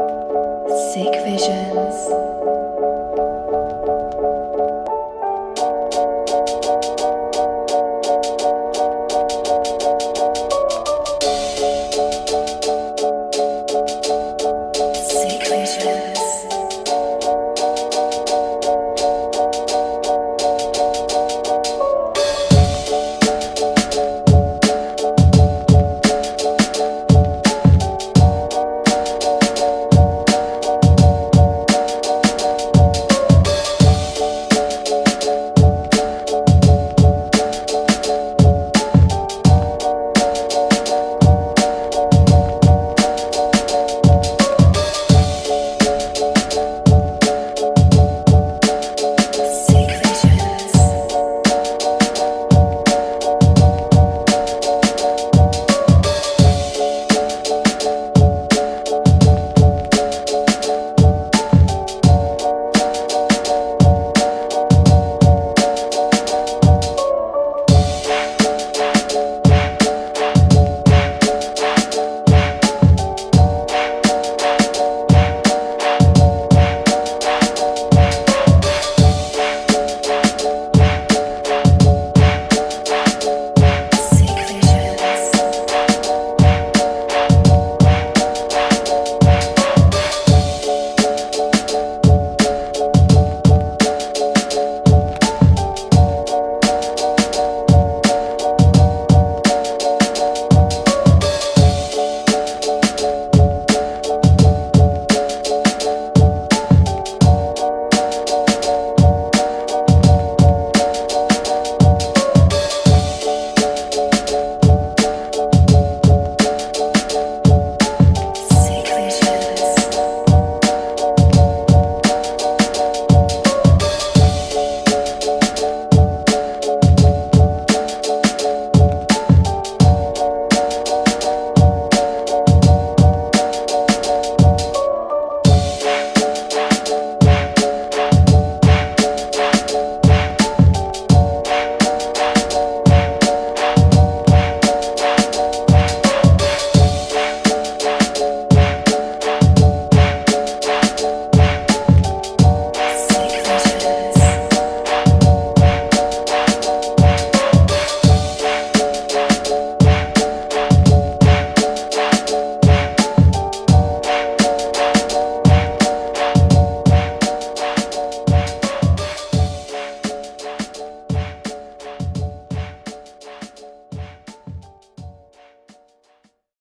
Sick Visions.